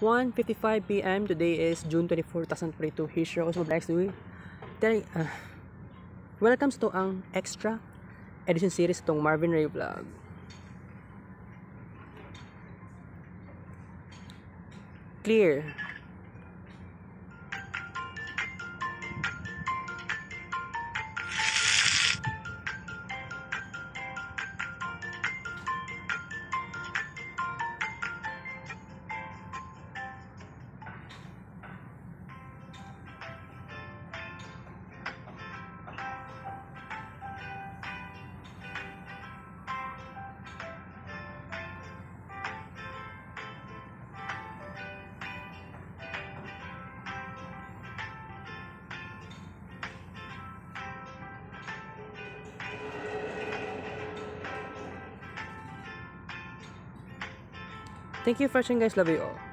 1.55 p.m. Today is June 24, 2022. Here's your Osmo Black Stewie. Tell, uh, welcome to ang extra edition series itong Marvin Ray Vlog. Clear. Thank you for watching guys. Love you all.